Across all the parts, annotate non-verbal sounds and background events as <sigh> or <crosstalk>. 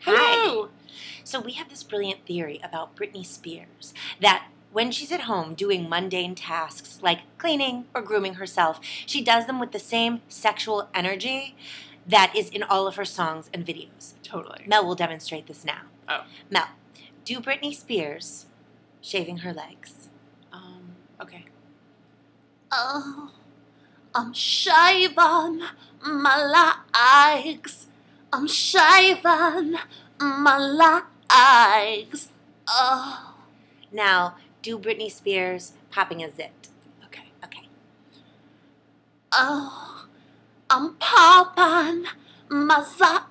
Hello. So we have this brilliant theory about Britney Spears that when she's at home doing mundane tasks like cleaning or grooming herself, she does them with the same sexual energy that is in all of her songs and videos. Totally. Mel will demonstrate this now. Oh. Mel, do Britney Spears shaving her legs. Um. Okay. Oh, I'm shaving my legs. I'm shaving my legs. Oh, Now, do Britney Spears popping a zit. Okay. Okay. oh, I'm popping my zit.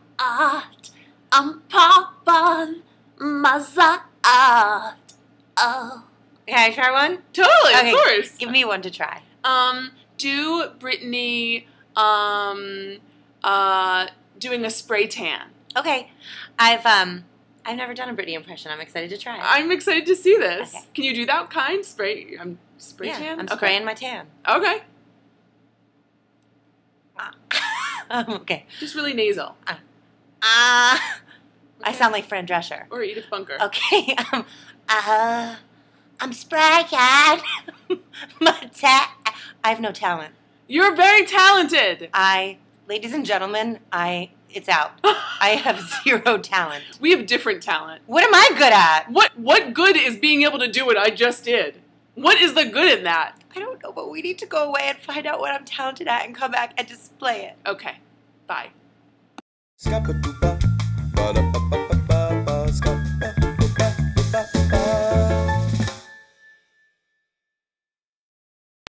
I'm popping my zit. Oh, Can I try one? Totally. Okay, Of course. Give me one to try. Um. Do Britney um uh doing a spray tan. Okay. I've um I've never done a Britney impression. I'm excited to try. I'm excited to see this. Okay. Can you do that kind? Spray. I'm spray yeah, tan. I'm okay. spraying my tan. Okay. <laughs> Um, okay. Just really nasal. Ah, I Okay. sound like Fran Drescher. Or Edith Bunker. Okay. <laughs> Um, uh, I'm spraying <laughs> my ta- I have no talent. You're very talented. I, ladies and gentlemen, I it's out. <laughs> I have zero talent. we have different talent. What am I good at? What what good is being able to do what I just did? What is the good in that? I don't know, but we need to go away and find out what I'm talented at and come back and display it. Okay. Bye. Scapa-doopa,